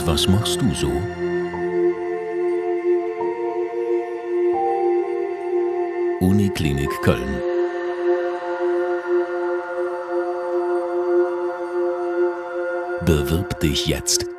Was machst du so? Uniklinik Köln. Bewirb dich jetzt